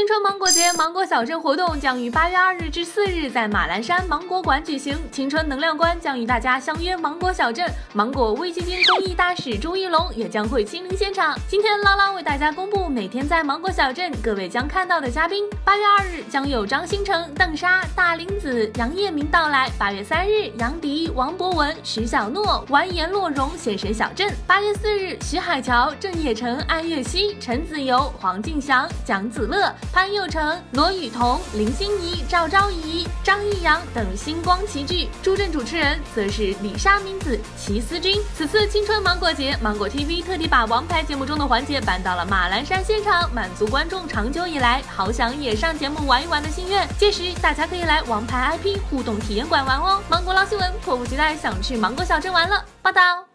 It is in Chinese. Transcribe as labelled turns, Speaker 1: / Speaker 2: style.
Speaker 1: 青春芒果节芒果小镇活动将于八月二日至四日在马栏山芒果馆举行，青春能量官将与大家相约芒果小镇。芒果微基金公益大使朱一龙也将会亲临现场。今天拉拉为大家公布每天在芒果小镇各位将看到的嘉宾。八月二日将有张新成、邓莎、大林子、杨业明到来。八月三日，杨迪、王博文、徐小诺、完颜洛荣现身小镇。八月四日，徐海乔、郑业成、安月熙、陈子游、黄敬祥、蒋子乐。潘佑成、罗雨桐、林心怡、赵昭仪、张艺阳等星光齐聚，助阵主持人则是李莎明子、齐思君。此次青春芒果节，芒果 TV 特地把王牌节目中的环节搬到了马栏山现场，满足观众长久以来好想也上节目玩一玩的心愿。届时大家可以来王牌 IP 互动体验馆玩哦。芒果捞新闻，迫不及待想去芒果小镇玩了。报道。